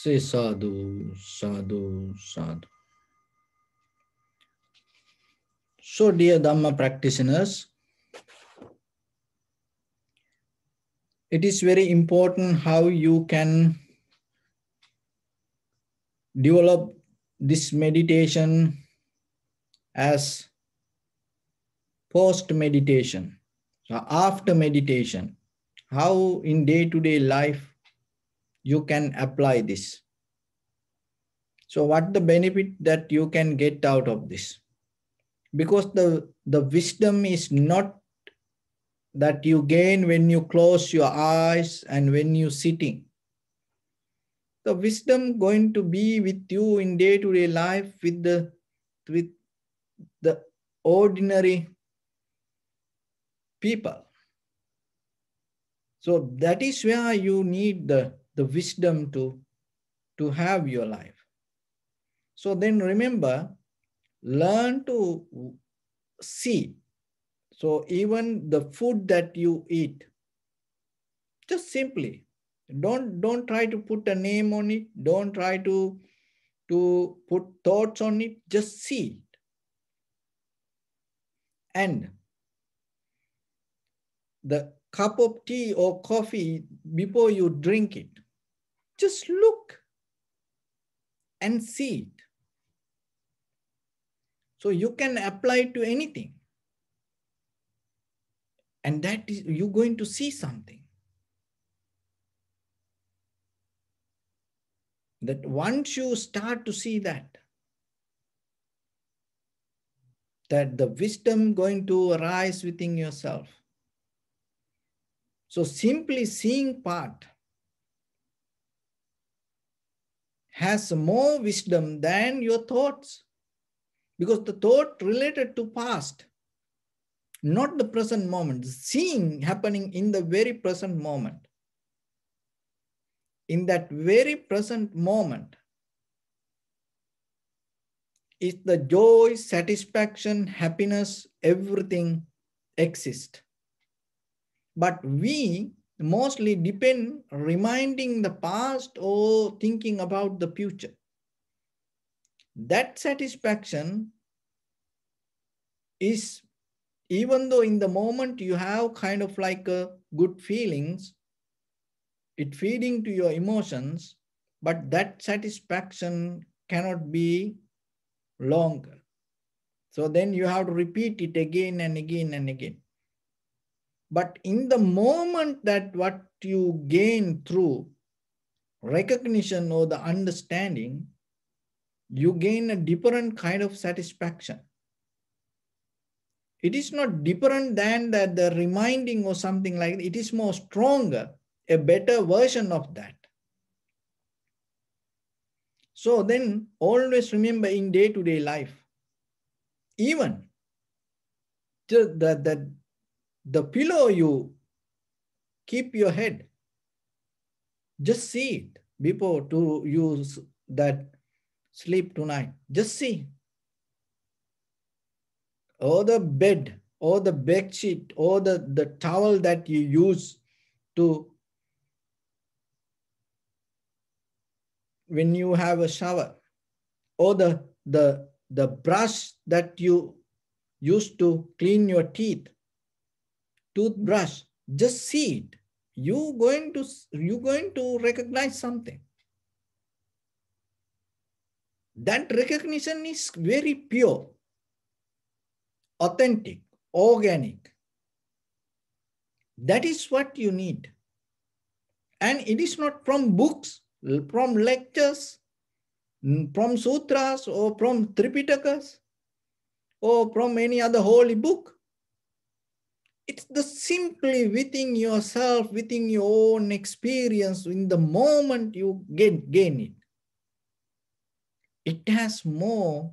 Say sadhu, sadhu, sadhu. So, dear Dhamma practitioners, it is very important how you can develop this meditation as post meditation. So, after meditation, how in day to day life you can apply this. So, what the benefit that you can get out of this? Because the, the wisdom is not that you gain when you close your eyes and when you sitting the wisdom going to be with you in day-to-day life with the with the ordinary people so that is where you need the, the wisdom to to have your life so then remember learn to see so even the food that you eat, just simply don't don't try to put a name on it. Don't try to to put thoughts on it. Just see it. And the cup of tea or coffee before you drink it, just look and see it. So you can apply to anything. And that is you're going to see something. That once you start to see that that the wisdom going to arise within yourself. So simply seeing part has more wisdom than your thoughts because the thought related to past not the present moment, seeing happening in the very present moment. In that very present moment is the joy, satisfaction, happiness, everything exist But we mostly depend reminding the past or thinking about the future. That satisfaction is even though in the moment you have kind of like a good feelings, it feeding to your emotions, but that satisfaction cannot be longer. So then you have to repeat it again and again and again. But in the moment that what you gain through recognition or the understanding, you gain a different kind of satisfaction it is not different than that the reminding or something like that. it is more stronger a better version of that so then always remember in day-to-day life even the, the, the, the pillow you keep your head just see it before to use that sleep tonight. Just see. Or the bed or the bed sheet or the, the towel that you use to when you have a shower or the the the brush that you use to clean your teeth toothbrush just see it you going to you going to recognize something that recognition is very pure authentic, organic. That is what you need. And it is not from books, from lectures, from sutras or from Tripitakas or from any other holy book. It's the simply within yourself, within your own experience, in the moment you gain, gain it. It has more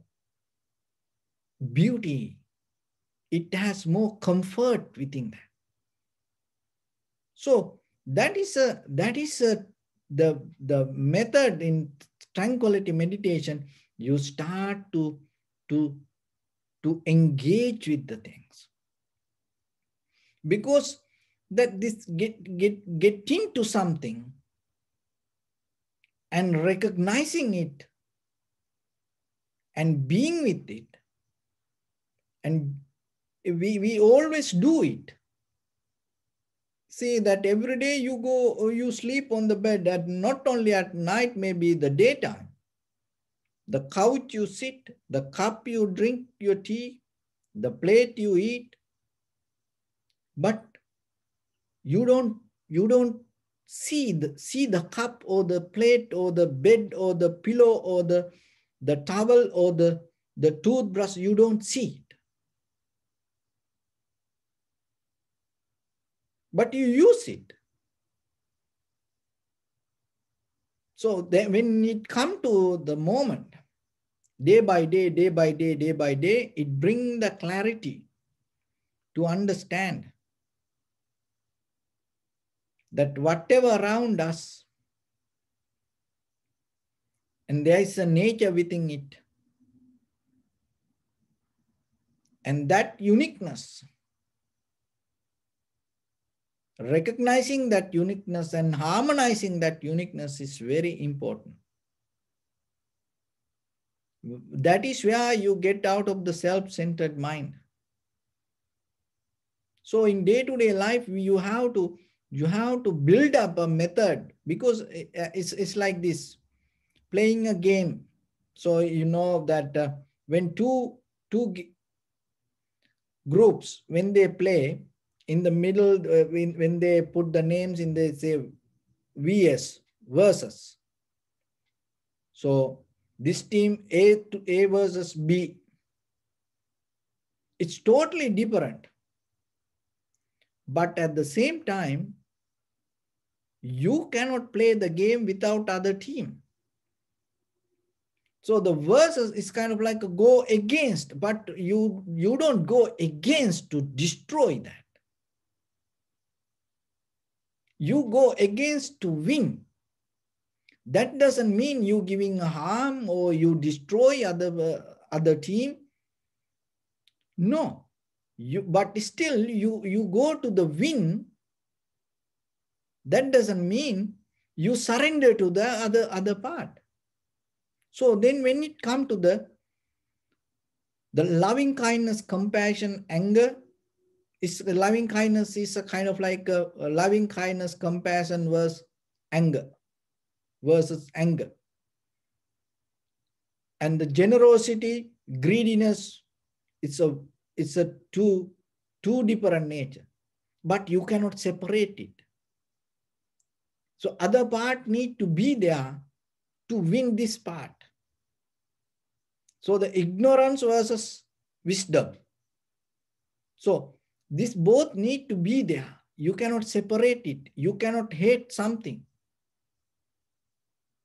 beauty it has more comfort within that. So that is a that is a the the method in tranquility meditation. You start to to to engage with the things because that this get get get into something and recognizing it and being with it. And we, we always do it. See that every day you go, you sleep on the bed, and not only at night, maybe the daytime. The couch you sit, the cup you drink your tea, the plate you eat. But you don't, you don't see the, see the cup or the plate or the bed or the pillow or the, the towel or the, the toothbrush, you don't see it. But you use it. So then when it come to the moment, day by day, day by day, day by day, it bring the clarity to understand that whatever around us, and there is a nature within it, and that uniqueness, recognizing that uniqueness and harmonizing that uniqueness is very important. That is where you get out of the self centered mind. So, in day to day life, you have to you have to build up a method because it's, it's like this playing a game. So you know that uh, when two two groups when they play in the middle uh, when, when they put the names in they say vs versus. So this team a to a versus b it's totally different. But at the same time, you cannot play the game without other team. So the verses is kind of like a go against, but you, you don't go against to destroy that. You go against to win. That doesn't mean you giving harm or you destroy other, uh, other team. No, you but still you you go to the win that doesn't mean you surrender to the other other part. So then when it come to the the loving kindness compassion anger is the loving kindness is a kind of like a, a loving kindness compassion versus anger versus anger. And the generosity greediness it's a it's a two, two different nature, but you cannot separate it. So other part need to be there to win this part. So the ignorance versus wisdom. So this both need to be there. You cannot separate it. You cannot hate something.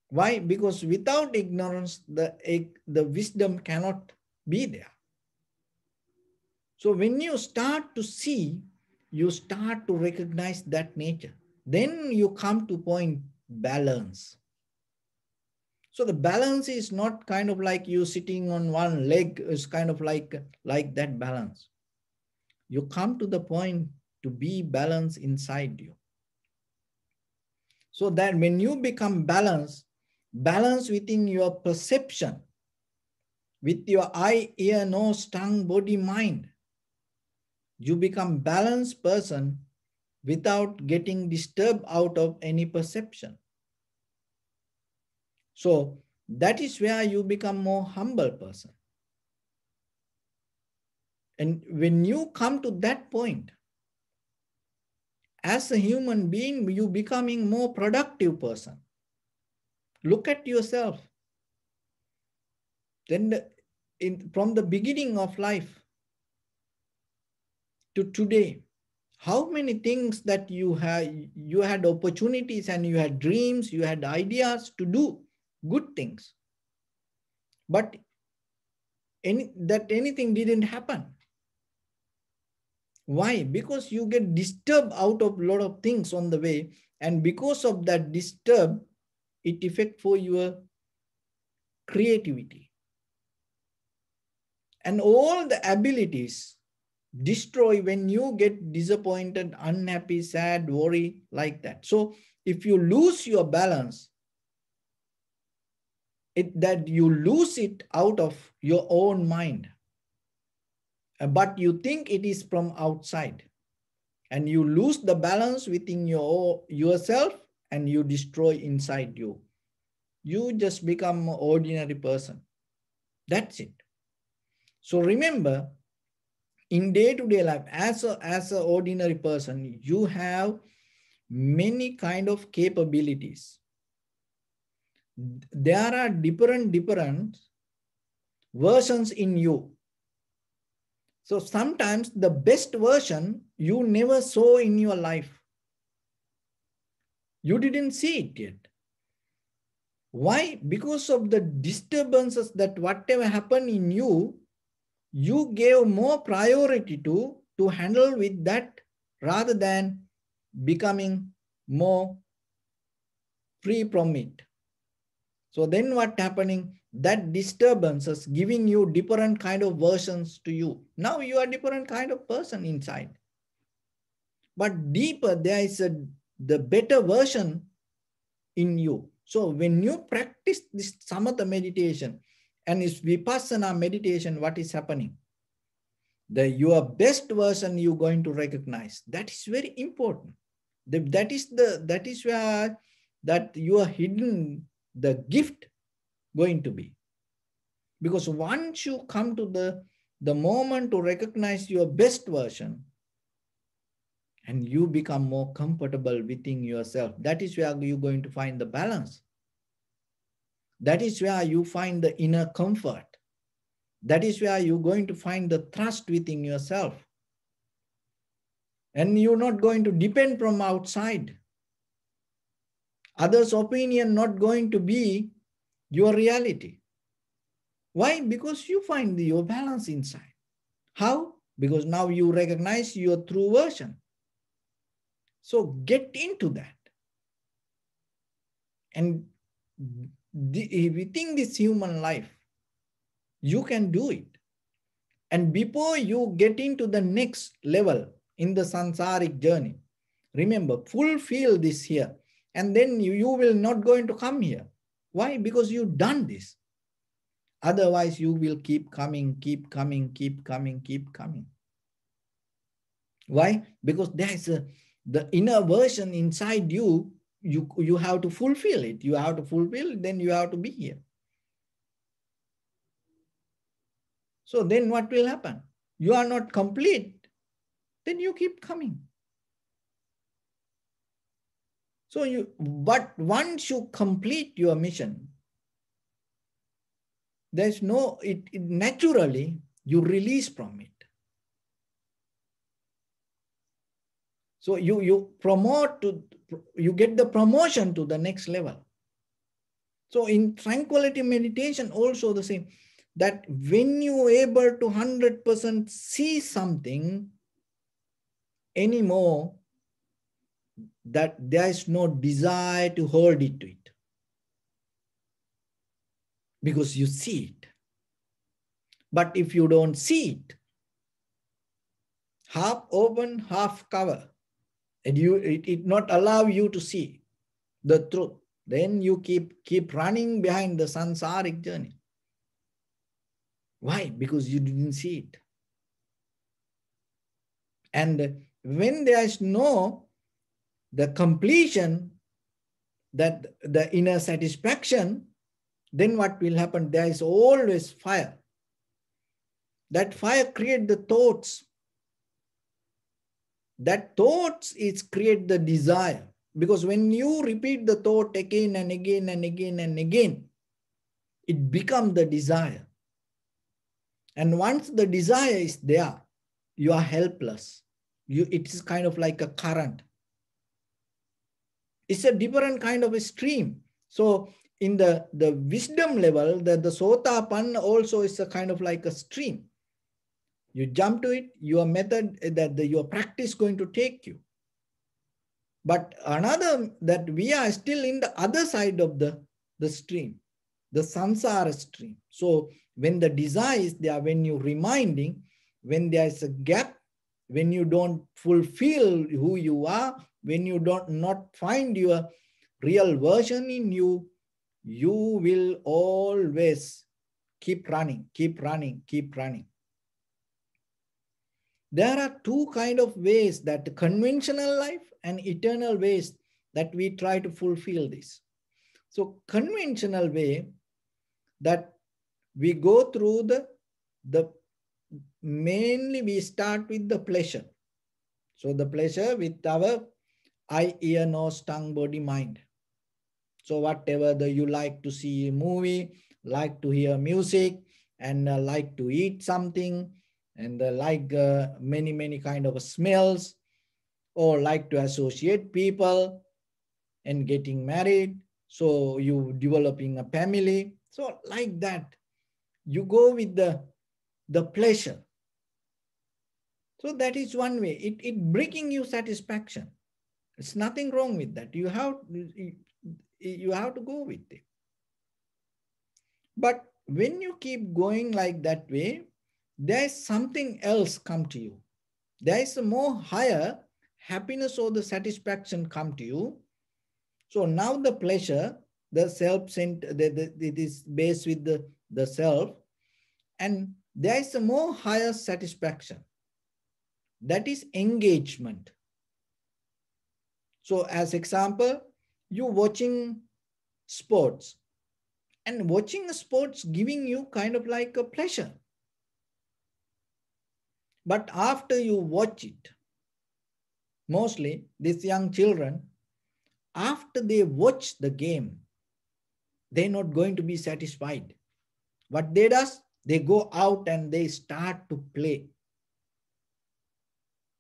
Why? Because without ignorance, the, the wisdom cannot be there. So when you start to see, you start to recognize that nature. Then you come to point balance. So the balance is not kind of like you sitting on one leg, it's kind of like, like that balance. You come to the point to be balanced inside you. So that when you become balanced, balance within your perception, with your eye, ear, nose, tongue, body, mind, you become balanced person without getting disturbed out of any perception. So that is where you become more humble person. And when you come to that point, as a human being, you becoming more productive person. Look at yourself. Then the, in, from the beginning of life, to today how many things that you had you had opportunities and you had dreams you had ideas to do good things. But any that anything didn't happen. Why? Because you get disturbed out of a lot of things on the way. And because of that disturb it affect for your creativity. And all the abilities destroy when you get disappointed, unhappy, sad, worry, like that. So if you lose your balance, it, that you lose it out of your own mind. Uh, but you think it is from outside. And you lose the balance within your yourself and you destroy inside you. You just become ordinary person. That's it. So remember, in day-to-day life, as a as an ordinary person, you have many kind of capabilities. There are different different versions in you. So sometimes the best version you never saw in your life. You didn't see it yet. Why? Because of the disturbances that whatever happened in you, you gave more priority to to handle with that rather than becoming more free from it. So then what happening? That disturbance is giving you different kind of versions to you. Now you are different kind of person inside. But deeper, there is a the better version in you. So when you practice this samatha meditation and this vipassana meditation, what is happening? The your best version you're going to recognize. That is very important. The, that is the that is where that you are hidden the gift going to be. Because once you come to the the moment to recognize your best version, and you become more comfortable within yourself. That is where you're going to find the balance. That is where you find the inner comfort. That is where you're going to find the trust within yourself. And you're not going to depend from outside. Others' opinion not going to be your reality. Why? Because you find your balance inside. How? Because now you recognize your true version. So get into that. And the, within this human life, you can do it. And before you get into the next level in the sansaric journey, remember, fulfill this here. And then you, you will not going to come here. Why? Because you've done this. Otherwise, you will keep coming, keep coming, keep coming, keep coming. Why? Because there is a the inner version inside you, you, you have to fulfill it. You have to fulfill, then you have to be here. So then what will happen? You are not complete, then you keep coming. So you, but once you complete your mission, there's no, it, it naturally you release from it. So you, you promote to, you get the promotion to the next level. So in tranquility meditation also the same, that when you able to 100% see something anymore, that there is no desire to hold it to it. Because you see it. But if you don't see it, half open, half cover, and you it, it not allow you to see the truth. Then you keep keep running behind the sansaric journey. Why? Because you didn't see it. And when there is no the completion that the inner satisfaction then what will happen? There is always fire. That fire create the thoughts that thoughts is create the desire. Because when you repeat the thought again and again and again and again it becomes the desire. And once the desire is there you are helpless. You it is kind of like a current. It's a different kind of a stream. So in the the wisdom level the the sotapan also is a kind of like a stream you jump to it, your method that the, your practice going to take you. But another that we are still in the other side of the, the stream, the samsara stream. So when the desire is there, when you reminding, when there is a gap, when you don't fulfill who you are, when you don't not find your real version in you, you will always keep running, keep running, keep running. There are two kind of ways that conventional life and eternal ways that we try to fulfill this. So conventional way that we go through the, the mainly we start with the pleasure. So the pleasure with our eye, ear, nose, tongue, body, mind. So whatever the you like to see a movie, like to hear music, and uh, like to eat something, and uh, like uh, many, many kind of smells, or like to associate people and getting married. So you developing a family. So like that, you go with the, the pleasure. So that is one way. It, it bringing you satisfaction. It's nothing wrong with that. You have, you have to go with it. But when you keep going like that way, there is something else come to you. There is a more higher happiness or the satisfaction come to you. So now the pleasure, the self sent it is based with the, the self, and there is a more higher satisfaction. That is engagement. So as example, you watching sports and watching sports giving you kind of like a pleasure. But after you watch it, mostly these young children, after they watch the game, they're not going to be satisfied. What they does, they go out and they start to play.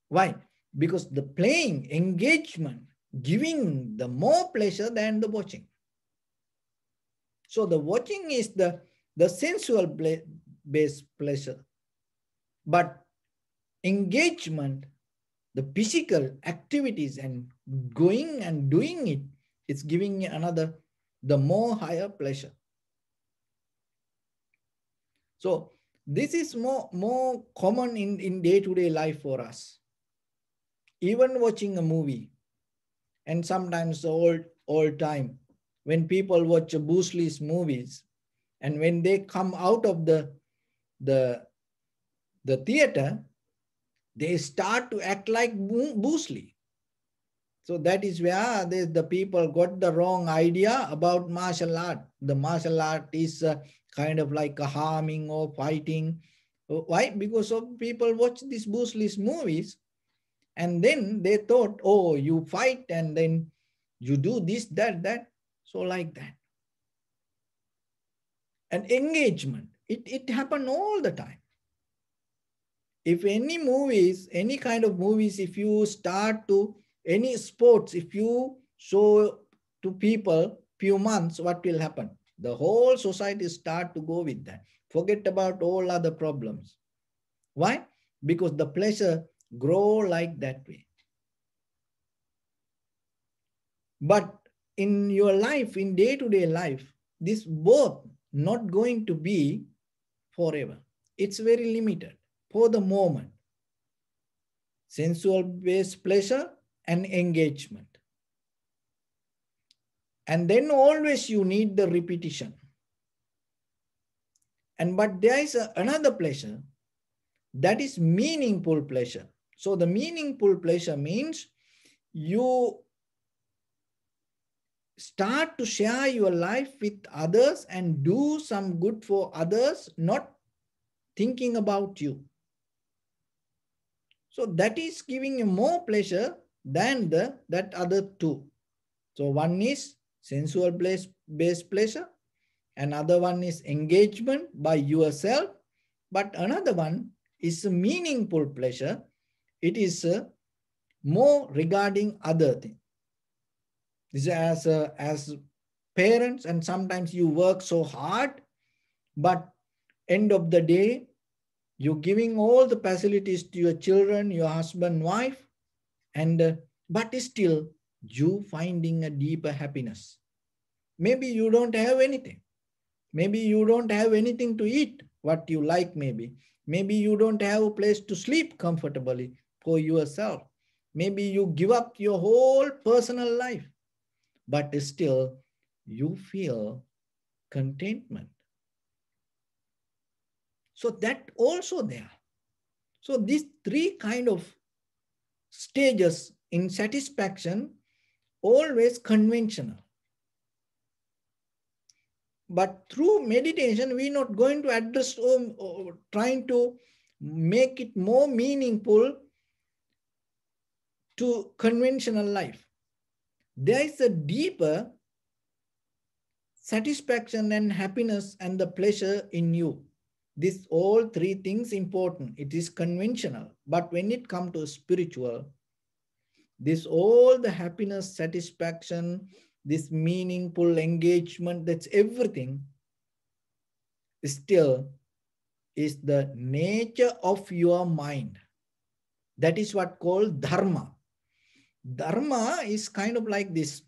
Why? Because the playing engagement giving the more pleasure than the watching. So the watching is the, the sensual based pleasure. But engagement, the physical activities and going and doing it, it's giving another, the more higher pleasure. So this is more, more common in, in day-to-day -day life for us. Even watching a movie, and sometimes old, old time, when people watch Bruce Lee's movies, and when they come out of the, the, the theater, they start to act like Bruce Lee. So that is where the, the people got the wrong idea about martial art. The martial art is uh, kind of like a harming or fighting. Why? Because of people watch these Bruce Lee's movies and then they thought, oh, you fight and then you do this, that, that. So like that. And engagement, it, it happened all the time. If any movies, any kind of movies, if you start to, any sports, if you show to people few months, what will happen? The whole society start to go with that. Forget about all other problems. Why? Because the pleasure grow like that way. But in your life, in day-to-day -day life, this both not going to be forever. It's very limited for the moment. Sensual-based pleasure and engagement. And then always you need the repetition. And but there is a, another pleasure that is meaningful pleasure. So the meaningful pleasure means you start to share your life with others and do some good for others, not thinking about you. So that is giving you more pleasure than the that other two. So one is sensual based pleasure, another one is engagement by yourself, but another one is a meaningful pleasure. It is uh, more regarding other things. This as uh, as parents, and sometimes you work so hard, but end of the day, you're giving all the facilities to your children, your husband, wife, and uh, but still you finding a deeper happiness. Maybe you don't have anything. Maybe you don't have anything to eat, what you like, maybe. Maybe you don't have a place to sleep comfortably for yourself. Maybe you give up your whole personal life but still you feel contentment. So that also there. So these three kind of stages in satisfaction always conventional. But through meditation, we're not going to address or, or trying to make it more meaningful to conventional life. There is a deeper satisfaction and happiness and the pleasure in you. This all three things important. It is conventional. But when it comes to spiritual, this all the happiness, satisfaction, this meaningful engagement, that's everything still is the nature of your mind. That is what called dharma. Dharma is kind of like this.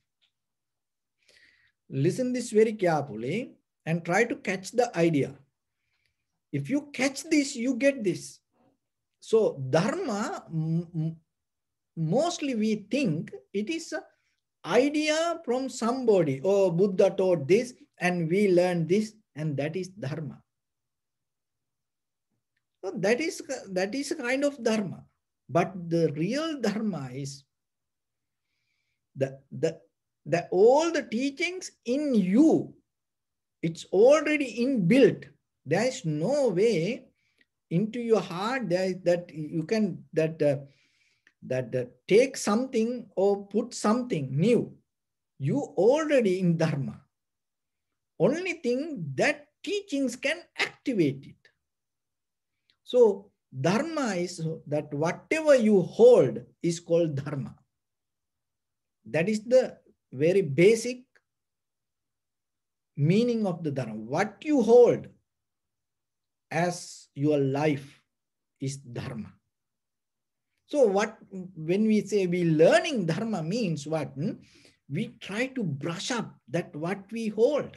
Listen this very carefully and try to catch the idea. If you catch this, you get this. So dharma, mostly we think it is a idea from somebody. Oh, Buddha taught this and we learn this and that is dharma. So that is that is a kind of dharma. But the real dharma is the, the, the all the teachings in you, it's already inbuilt. There is no way into your heart that you can that uh, that uh, take something or put something new. You already in Dharma. Only thing that teachings can activate it. So Dharma is that whatever you hold is called Dharma. That is the very basic meaning of the Dharma. What you hold as your life is Dharma. So what when we say we learning dharma means what? Hmm? We try to brush up that what we hold.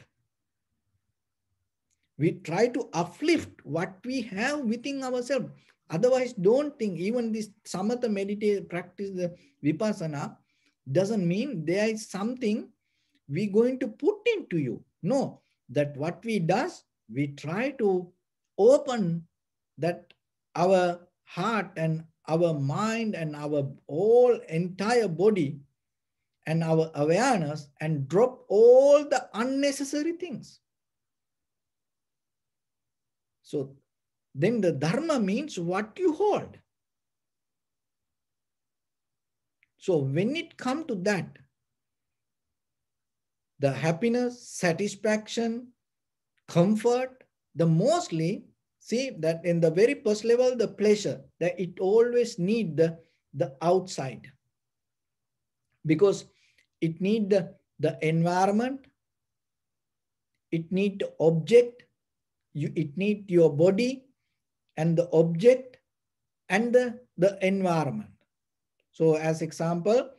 We try to uplift what we have within ourselves. Otherwise, don't think even this samatha meditation practice, the vipassana, doesn't mean there is something we going to put into you. No, that what we does, we try to open that our heart and our mind and our whole entire body and our awareness and drop all the unnecessary things. So then the dharma means what you hold. So when it come to that, the happiness, satisfaction, comfort, the mostly See that in the very first level, the pleasure, that it always need the, the outside. Because it need the, the environment, it need the object, you, it need your body and the object and the, the environment. So as example,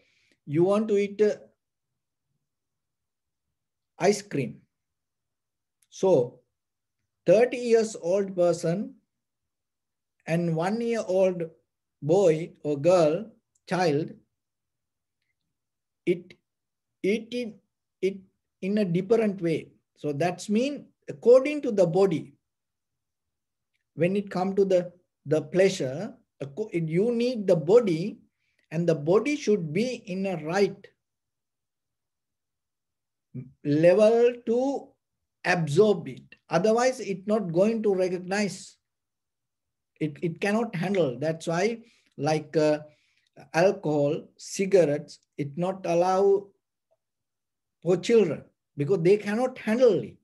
you want to eat uh, ice cream. So 30 years old person and one year old boy or girl, child, it eating it in a different way. So that's mean according to the body, when it come to the, the pleasure, you need the body and the body should be in a right level to absorb it. Otherwise, it's not going to recognize. It, it cannot handle. That's why like uh, alcohol, cigarettes, it not allow for children because they cannot handle it.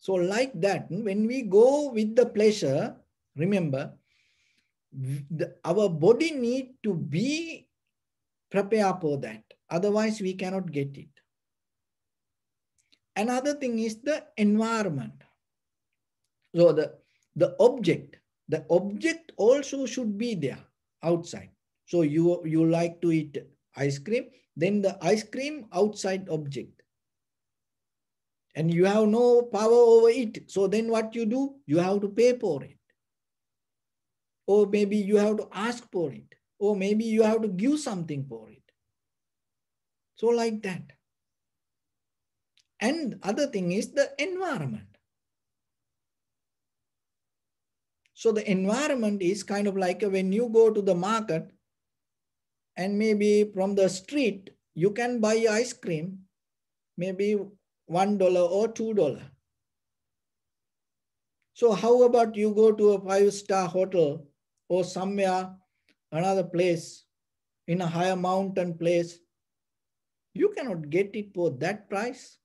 So like that, when we go with the pleasure, remember, the, our body need to be prepared for that. Otherwise, we cannot get it. Another thing is the environment. So the, the object, the object also should be there outside. So you, you like to eat ice cream, then the ice cream outside object. And you have no power over it. So then what you do? You have to pay for it. Or maybe you have to ask for it. Or maybe you have to give something for it. So like that. And other thing is the environment. So the environment is kind of like when you go to the market and maybe from the street, you can buy ice cream, maybe $1 or $2. So how about you go to a five-star hotel or somewhere, another place, in a higher mountain place, you cannot get it for that price.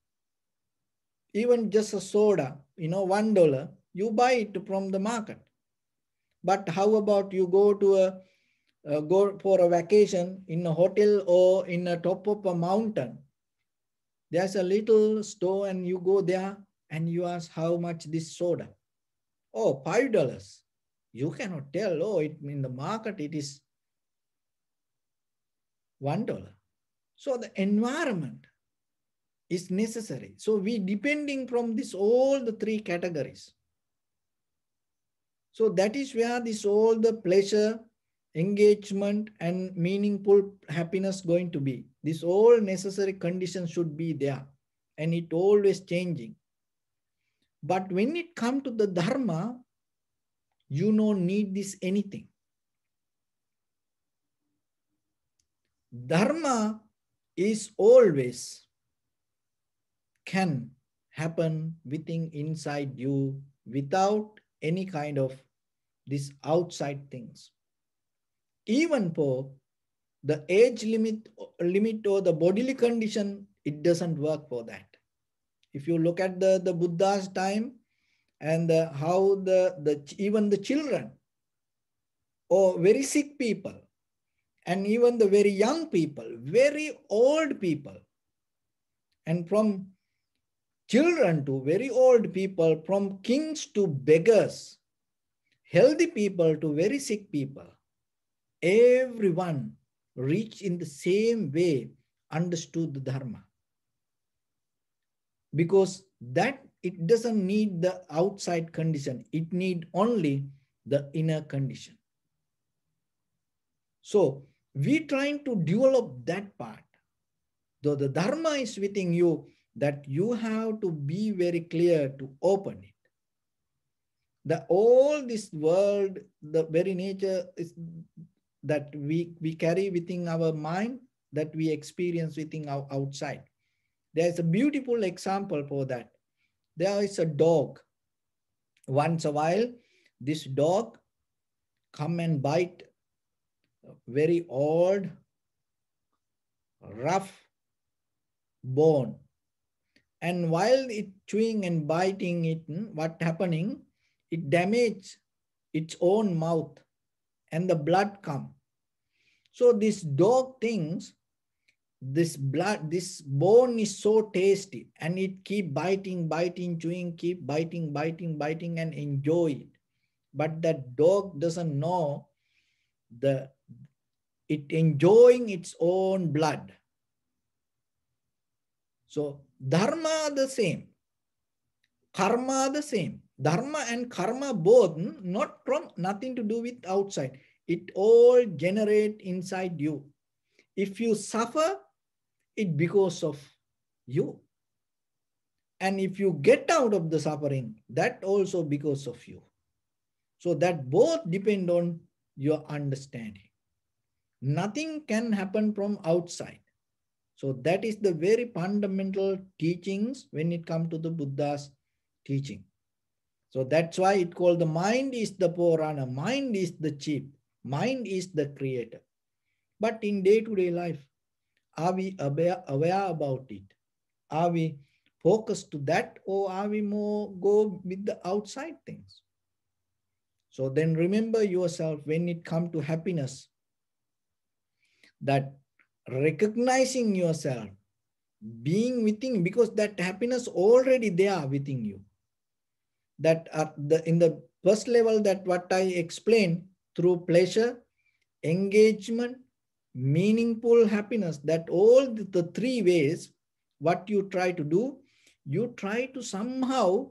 Even just a soda, you know, one dollar, you buy it from the market. But how about you go to a uh, go for a vacation in a hotel or in a top of a mountain? There's a little store and you go there and you ask how much this soda. Oh, five dollars. You cannot tell. Oh, it, in the market it is one dollar. So the environment is necessary. So we depending from this all the three categories. So that is where this all the pleasure, engagement, and meaningful happiness going to be. This all necessary conditions should be there, and it always changing. But when it come to the dharma, you don't need this anything. Dharma is always can happen within inside you without any kind of these outside things. Even for the age limit, limit or the bodily condition, it doesn't work for that. If you look at the, the Buddha's time and the, how the, the even the children or very sick people and even the very young people, very old people, and from children to very old people, from kings to beggars, healthy people to very sick people, everyone reached in the same way understood the Dharma. Because that it doesn't need the outside condition, it need only the inner condition. So we trying to develop that part. Though the Dharma is within you, that you have to be very clear to open it. The all this world, the very nature is that we, we carry within our mind, that we experience within our outside. There's a beautiful example for that. There is a dog. Once a while, this dog come and bite very old, rough bone. And while it chewing and biting it, hmm, what happening? It damage its own mouth and the blood come. So this dog thinks this blood, this bone is so tasty and it keep biting, biting, chewing, keep biting, biting, biting and enjoy it. But that dog doesn't know the it enjoying its own blood. So dharma are the same, karma are the same. Dharma and karma both not from nothing to do with outside. It all generate inside you. If you suffer, it because of you. And if you get out of the suffering, that also because of you. So that both depend on your understanding. Nothing can happen from outside. So that is the very fundamental teachings when it comes to the Buddha's teaching. So that's why it called the mind is the Purana, mind is the chief, mind is the creator. But in day-to-day -day life, are we aware, aware about it? Are we focused to that or are we more go with the outside things? So then remember yourself when it comes to happiness, that recognizing yourself, being within, because that happiness already there within you. That uh, the, in the first level that what I explained through pleasure, engagement, meaningful happiness, that all the, the three ways, what you try to do, you try to somehow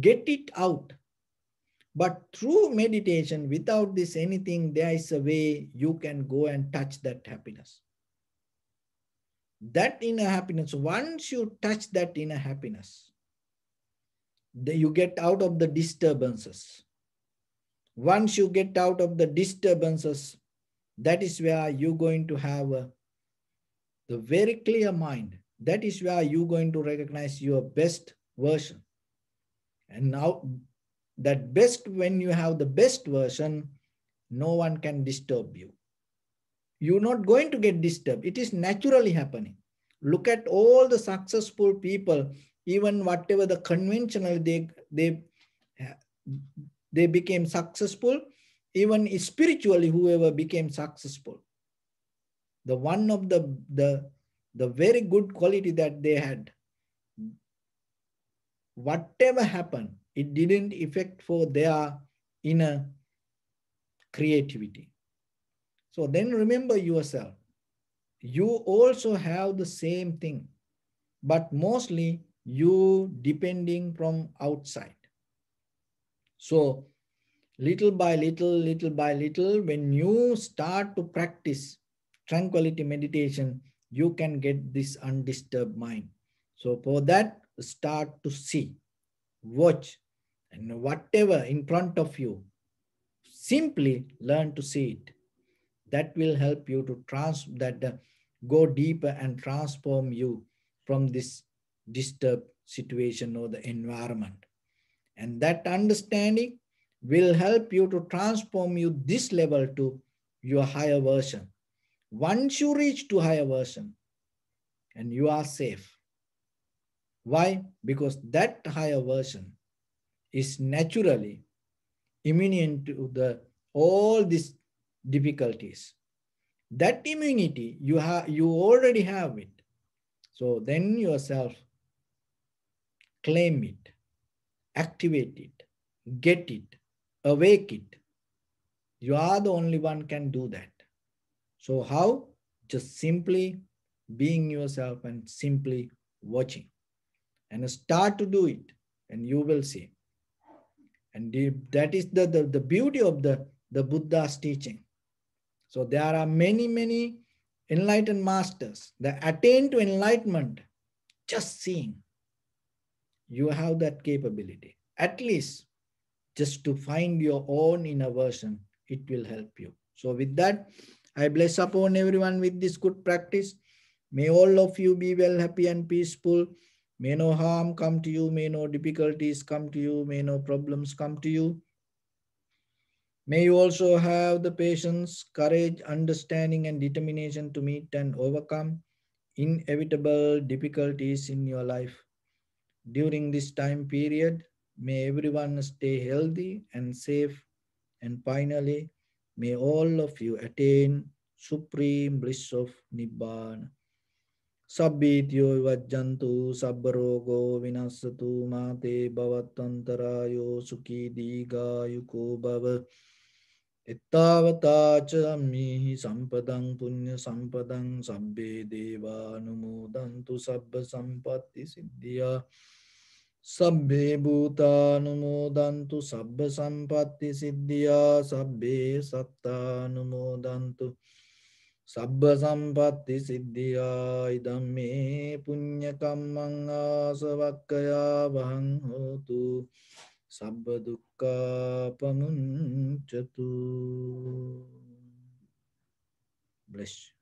get it out but through meditation, without this anything, there is a way you can go and touch that happiness. That inner happiness, once you touch that inner happiness, the, you get out of the disturbances. Once you get out of the disturbances, that is where you're going to have a, the very clear mind. That is where you're going to recognize your best version. And now, that best, when you have the best version, no one can disturb you. You're not going to get disturbed. It is naturally happening. Look at all the successful people, even whatever the conventional they they they became successful, even spiritually, whoever became successful. The one of the the the very good quality that they had, whatever happened, it didn't affect for their inner creativity. So then remember yourself. You also have the same thing, but mostly you depending from outside. So little by little, little by little, when you start to practice tranquility meditation, you can get this undisturbed mind. So for that, start to see, watch, and whatever in front of you, simply learn to see it. That will help you to trans that uh, go deeper and transform you from this disturbed situation or the environment. And that understanding will help you to transform you this level to your higher version. Once you reach to higher version, and you are safe. Why? Because that higher version is naturally immune to the all these difficulties. That immunity you have you already have it. So then yourself claim it, activate it, get it, awake it. You are the only one can do that. So how? Just simply being yourself and simply watching. And start to do it and you will see. And that is the, the, the beauty of the, the Buddha's teaching. So there are many, many enlightened masters that attain to enlightenment just seeing. You have that capability. At least just to find your own inner version, it will help you. So with that, I bless upon everyone with this good practice. May all of you be well, happy and peaceful. May no harm come to you. May no difficulties come to you. May no problems come to you. May you also have the patience, courage, understanding, and determination to meet and overcome inevitable difficulties in your life. During this time period, May everyone stay healthy and safe. And finally, may all of you attain supreme bliss of Nibbana. Sabbityo vajjantu sabbarogo vinasatu mate bhavatantarayo sukhi digayuko bhava. එත්තාවතාච අම්මිහි සම්පදං පුුණ්්‍ය සම්පදං සබ්බේ දේවානුමෝදන්තු සබ්බ සම්පත්ති සිද්ධියා. සබ්බේ භූතානුමෝදන්තු සබ්බ සම්පත්ති සිද්ධියා. සබ්බේ සත්තානුමෝදන්තු සබ්බ සම්පත්ති සිද්ධියා. ඉදම් මේ පුං්ඥකම්මං ආසවක්කයා වහං හෝතු සබ්බ kapamunchatu. Bless you.